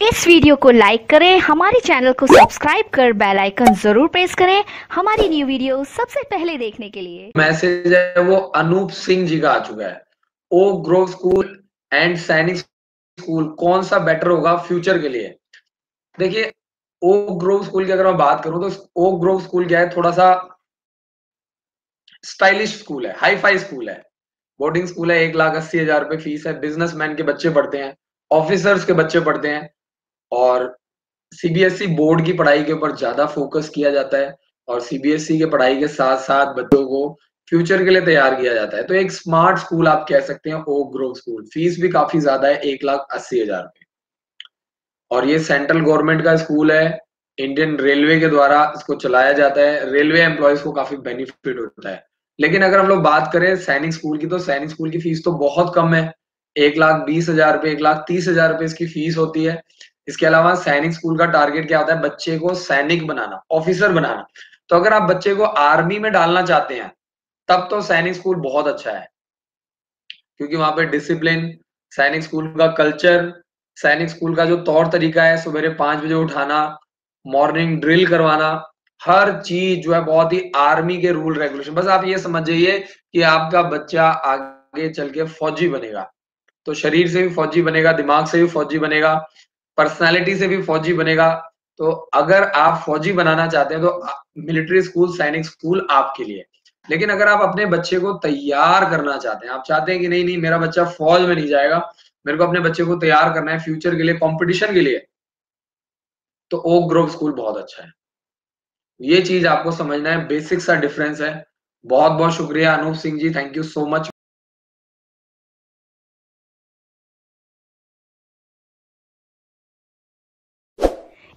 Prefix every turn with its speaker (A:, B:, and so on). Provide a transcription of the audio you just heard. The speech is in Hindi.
A: इस वीडियो को लाइक करें, हमारे चैनल को सब्सक्राइब कर बेल आइकन ज़रूर प्रेस करें हमारी न्यू वीडियो सबसे पहले देखने के लिए।
B: मैसेज है, वो अनूप सिंह जी का आ चुका है। Oak Grove school and Sainik school, कौन सा बेटर होगा फ्यूचर के लिए? देखिए ओ ग्रोव स्कूल की अगर मैं बात करूँ तो ओ ग्रोव स्कूल क्या है थोड़ा सा स्टाइलिश स्कूल है हाई फाई स्कूल है। बोर्डिंग स्कूल है, एक लाख अस्सी हज़ार रुपए फ़ीस है, बिजनेसमैन के बच्चे पढ़ते हैं, ऑफिसर्स के बच्चे पढ़ते हैं और सीबीएसई बोर्ड की पढ़ाई के ऊपर ज़्यादा फोकस किया जाता है और सीबीएसई के पढ़ाई के साथ साथ बच्चों को फ्यूचर के लिए तैयार किया जाता है। तो एक स्मार्ट स्कूल आप कह सकते हैं ओ ग्रो स्कूल फ़ीस भी काफ़ी ज़्यादा है, एक लाख अस्सी हज़ार रुपए और ये सेंट्रल गवर्नमेंट का स्कूल है इंडियन रेलवे के द्वारा इसको चलाया जाता है। रेलवे एम्प्लॉयज़ को काफ़ी बेनिफिट होता है। लेकिन अगर हम लोग बात करें सैनिक स्कूल की तो सैनिक स्कूल की फ़ीस तो बहुत कम है। एक लाख बीस हज़ार रुपए एक लाख तीस हज़ार रुपए इसकी फ़ीस होती है। इसके अलावा सैनिक स्कूल का टारगेट क्या होता है? बच्चे को सैनिक बनाना, ऑफिसर बनाना। तो अगर आप बच्चे को आर्मी में डालना चाहते हैं, तब तो सैनिक स्कूल बहुत अच्छा है। क्योंकि वहाँ पे डिसिप्लिन सैनिक स्कूल का कल्चर सैनिक स्कूल का जो तौर तरीका है, सवेरे पाँच बजे उठाना मॉर्निंग ड्रिल करवाना, हर चीज़ जो है बहुत ही आर्मी के रूल रेगुलेशन बस आप ये समझ जाइए कि आपका बच्चा आगे चल के फौजी बनेगा। तो शरीर से भी फौजी बनेगा, दिमाग से भी फौजी बनेगा पर्सनालिटी से भी फौजी बनेगा। तो अगर आप फौजी बनाना चाहते हैं तो मिलिट्री स्कूल सैनिक स्कूल आपके लिए। लेकिन अगर आप अपने बच्चे को तैयार करना चाहते हैं, आप चाहते हैं कि नहीं नहीं, मेरा बच्चा फौज में नहीं जाएगा, मेरे को अपने बच्चे को तैयार करना है फ्यूचर के लिए कॉम्पिटिशन के लिए तो ओक ग्रोव स्कूल बहुत अच्छा है। ये चीज़ आपको समझना है बेसिक सा डिफरेंस है। बहुत बहुत शुक्रिया Anoop Singh ji thank you so much